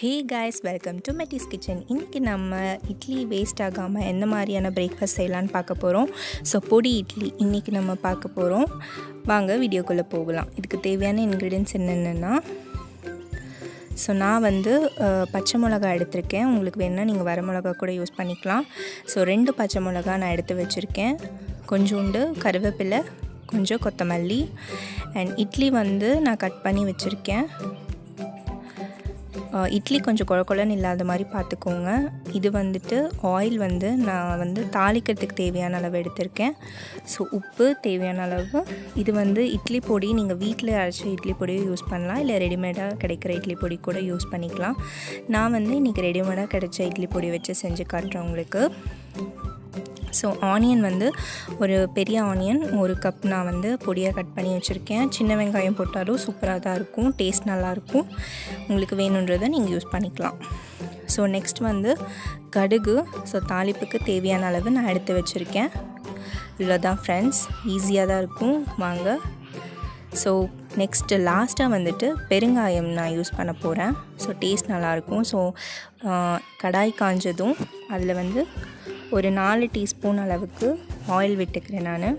Hey guys welcome to மெட்டிஸ் kitchen இன்றைக்கி நம்ம இட்லி வேஸ்ட் ஆகாமல் எந்த மாதிரியான பிரேக்ஃபாஸ்ட் செய்யலான்னு பார்க்க போகிறோம் ஸோ பொடி இட்லி இன்றைக்கி நம்ம பார்க்க போகிறோம் வாங்க வீடியோக்குள்ளே போகலாம். இதுக்கு தேவையான இன்க்ரீடியன்ஸ் என்னென்னா ஸோ நான் வந்து பச்சை மிளகா எடுத்திருக்கேன். உங்களுக்கு வேணுன்னா நீங்கள் வர மிளகா கூட யூஸ் பண்ணிக்கலாம். ஸோ ரெண்டு பச்சை மிளகா நான் எடுத்து வச்சுருக்கேன். கொஞ்சோண்டு கருவேப்பிலை கொஞ்சம் கொத்தமல்லி. அண்ட் இட்லி வந்து நான் கட் பண்ணி வச்சுருக்கேன். இட்லி கொஞ்சம் குழக்குழன்னு இல்லாத மாதிரி பார்த்துக்கோங்க. இது வந்துட்டு ஆயில் வந்து நான் வந்து தாளிக்கிறதுக்கு தேவையான அளவு எடுத்திருக்கேன். ஸோ உப்பு தேவையான அளவு. இது வந்து இட்லி பொடி நீங்கள் வீட்டில் அரைச்ச இட்லி பொடியும் யூஸ் பண்ணலாம். இல்லை ரெடிமேடாக கிடைக்கிற இட்லி பொடி கூட யூஸ் பண்ணிக்கலாம். நான் வந்து இன்றைக்கி ரெடிமேடாக கிடைச்ச இட்லி பொடி வச்சு செஞ்சு காட்டுறேன் உங்களுக்கு. ஸோ ஆனியன் வந்து ஒரு பெரிய ஆனியன் ஒரு கப் நான் வந்து பொடியாக கட் பண்ணி வச்சுருக்கேன். சின்ன வெங்காயம் போட்டாலும் சூப்பராக தான் இருக்கும் டேஸ்ட் நல்லாயிருக்கும் உங்களுக்கு வேணுன்றதை நீங்கள் யூஸ் பண்ணிக்கலாம். ஸோ நெக்ஸ்ட் வந்து கடுகு. ஸோ தாளிப்புக்கு தேவையான அளவு நான் எடுத்து வச்சுருக்கேன். இவ்வளோ தான் ஃப்ரெண்ட்ஸ் ஈஸியாக தான் இருக்கும். வாங்க. ஸோ நெக்ஸ்ட்டு லாஸ்ட்டாக வந்துட்டு பெருங்காயம் நான் யூஸ் பண்ண போகிறேன் ஸோ டேஸ்ட் நல்லாயிருக்கும் ஸோ கடாய் காஞ்சதும் அதில் வந்து ஒரு நாலு டீஸ்பூன் அளவுக்கு ஆயில் விட்டுக்கிறேன் நான்.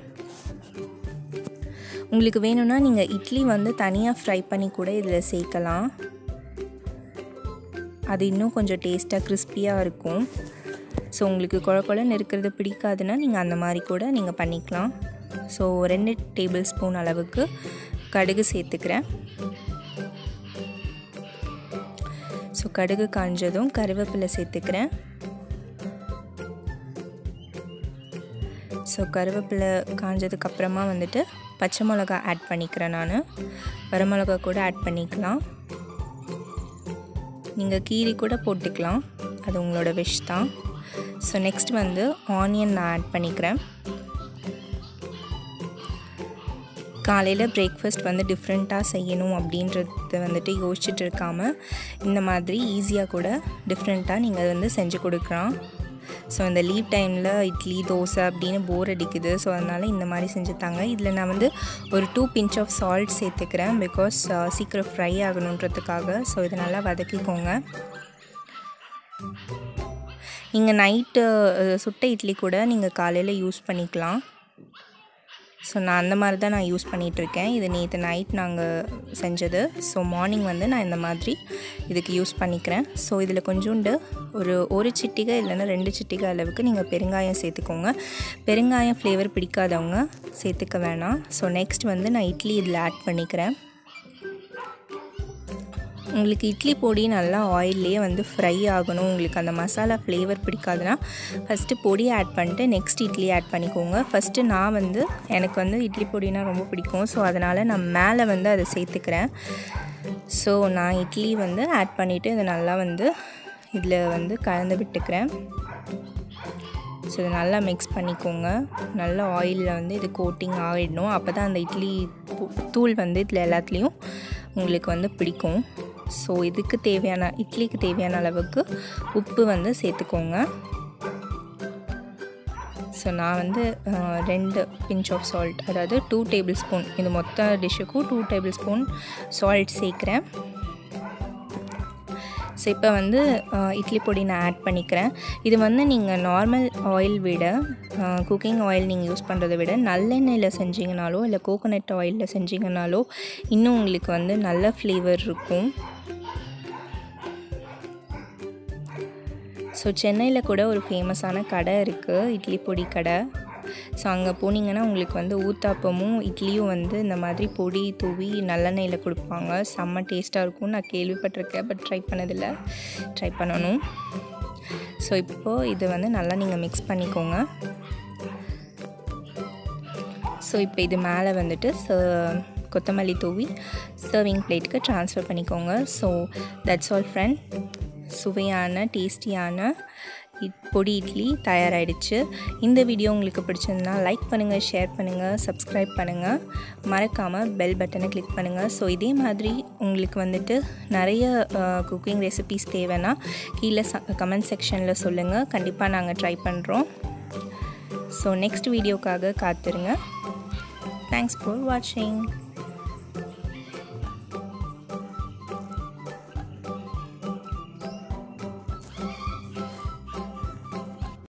உங்களுக்கு வேணும்னா நீங்கள் இட்லி வந்து தனியாக ஃப்ரை பண்ணி கூட இதில் சேர்க்கலாம். அது இன்னும் கொஞ்சம் டேஸ்ட்டாக கிறிஸ்பியாக இருக்கும். ஸோ உங்களுக்கு குழ குழன்னு இருக்கிறது பிடிக்காதுன்னா நீங்கள் அந்த மாதிரி கூட நீங்கள் பண்ணிக்கலாம். ஸோ ரெண்டு டேபிள் ஸ்பூன் அளவுக்கு கடுகு சேர்த்துக்கிறேன். ஸோ கடுகு காஞ்சதும் கருவேப்பிலை சேர்த்துக்கிறேன். ஸோ கருவேப்பிலை காஞ்சதுக்கப்புறமா வந்துட்டு பச்சை மிளகா ஆட் பண்ணிக்கிறேன் நான். வரமிளகா கூட ஆட் பண்ணிக்கலாம். நீங்கள் கீரி கூட போட்டுக்கலாம். அது உங்களோட விஷ் தான். ஸோ நெக்ஸ்ட் வந்து ஆனியன் நான் ஆட் பண்ணிக்கிறேன். காலையில் பிரேக்ஃபாஸ்ட் வந்து டிஃப்ரெண்ட்டாக செய்யணும் அப்படின்றத வந்துட்டு யோசிச்சுட்டு இருக்காமல் இந்த மாதிரி ஈஸியாக கூட டிஃப்ரெண்ட்டாக நீங்கள் வந்து செஞ்சு கொடுக்கலாம். ஸோ இந்த லீவ் டைமில் இட்லி தோசை அப்படின்னு போர் அடிக்குது. ஸோ அதனால் இந்த மாதிரி செஞ்சு தாங்க இதில் நான் வந்து ஒரு டூ பிஞ்ச் ஆஃப் சால்ட் சேர்த்துக்கிறேன் பிகாஸ் uh, சீக்கிரம் ஃப்ரை ஆகணுன்றதுக்காக. ஸோ இதை நல்லா வதக்கிக்கோங்க. நீங்கள் நைட்டு சுட்ட இட்லி கூட நீங்கள் காலையில் யூஸ் பண்ணிக்கலாம். ஸோ நான் அந்த மாதிரி தான் நான் யூஸ் பண்ணிகிட்ருக்கேன். இது நேற்று நைட் நாங்கள் செஞ்சது. ஸோ மார்னிங் வந்து நான் இந்த மாதிரி இதுக்கு யூஸ் பண்ணிக்கிறேன். ஸோ இதில் கொஞ்சோண்டு ஒரு ஒரு சிட்டிகை இல்லைன்னா ரெண்டு சிட்டிகை அளவுக்கு நீங்கள் பெருங்காயம் சேர்த்துக்கோங்க. பெருங்காயம் ஃப்ளேவர் பிடிக்காதவங்க சேர்த்துக்க வேணாம். ஸோ நெக்ஸ்ட் வந்து நான் இட்லி இதில் ஆட் பண்ணிக்கிறேன். உங்களுக்கு இட்லி பொடி நல்லா ஆயிலே வந்து ஃப்ரை ஆகணும். உங்களுக்கு அந்த மசாலா ஃப்ளேவர் பிடிக்காதுன்னா ஃபஸ்ட்டு பொடி ஆட் பண்ணிட்டு நெக்ஸ்ட் இட்லி ஆட் பண்ணிக்கோங்க. ஃபஸ்ட்டு நான் வந்து எனக்கு வந்து இட்லி பொடினா ரொம்ப பிடிக்கும். ஸோ அதனால் நான் மேலே வந்து அதை சேர்த்துக்கிறேன். ஸோ நான் இட்லி வந்து ஆட் பண்ணிவிட்டு இதை நல்லா வந்து இதில் வந்து கலந்து விட்டுக்கிறேன். ஸோ இதை நல்லா மிக்ஸ் பண்ணிக்கோங்க. நல்லா ஆயிலில் வந்து இது கோட்டிங் ஆகிடணும். அப்போ தான் அந்த இட்லி தூ- தூள் வந்து இதில் எல்லாத்துலேயும் உங்களுக்கு வந்து பிடிக்கும். ஸோ இதுக்கு தேவையான இட்லிக்கு தேவையான அளவுக்கு உப்பு வந்து சேர்த்துக்கோங்க. ஸோ நான் வந்து ரெண்டு பிஞ்ச் ஆஃப் சால்ட் அதாவது டூ டேபிள் ஸ்பூன் இது மொத்த டிஷ்ஷுக்கும் டூ டேபிள் ஸ்பூன் சால்ட் சேர்க்குறேன். ஸோ இப்போ வந்து இட்லி பொடி நான் ஆட் பண்ணிக்கிறேன். இது வந்து நீங்கள் நார்மல் ஆயில் விட குக்கிங் ஆயில் நீங்கள் யூஸ் பண்ணுறதை விட நல்லெண்ணெயில் செஞ்சீங்கனாலோ இல்லை கோகோனட் ஆயிலில் செஞ்சீங்கனாலோ இன்னும் உங்களுக்கு வந்து நல்ல ஃப்ளேவர் இருக்கும். ஸோ சென்னையில் கூட ஒரு ஃபேமஸான கடை இருக்குது இட்லி பொடி கடை. ஸோ அங்கே போனீங்கன்னா உங்களுக்கு வந்து ஊத்தாப்பமும் இட்லியும் வந்து இந்த மாதிரி பொடி தூவி நல்லெண்ணெயில் கொடுப்பாங்க. செம்ம டேஸ்ட்டாக இருக்கும். நான் கேள்விப்பட்டிருக்கேன் பட் ட்ரை பண்ணதில்லை. ட்ரை பண்ணணும். ஸோ இப்போது இதை வந்து நல்லா நீங்கள் மிக்ஸ் பண்ணிக்கோங்க. ஸோ இப்போ இது மேலே வந்துட்டு ச- கொத்தமல்லி தூவி சர்விங் பிளேட்டுக்கு ட்ரான்ஸ்ஃபர் பண்ணிக்கோங்க. ஸோ தட்ஸ் ஆல் ஃப்ரெண்ட் சுவையான டேஸ்டியான பொடி இட்லி தயாராகிடுச்சு இந்த வீடியோ உங்களுக்கு பிடிச்சிருந்தா லைக் பண்ணுங்கள் ஷேர் பண்ணுங்கள் சப்ஸ்கிரைப் பண்ணுங்கள் மறக்காமல் பெல் பட்டனை கிளிக் பண்ணுங்கள் ஸோ இதே மாதிரி உங்களுக்கு வந்துட்டு நிறைய குக்கிங் ரெசிபீஸ் தேவைன்னா கீழே கமெண்ட் செக்ஷனில் சொல்லுங்கள் கண்டிப்பாக நாங்கள் ட்ரை பண்ணுறோம் ஸோ நெக்ஸ்ட் வீடியோக்காக காத்துருங்க. தேங்க்ஸ் ஃபார் வாட்சிங்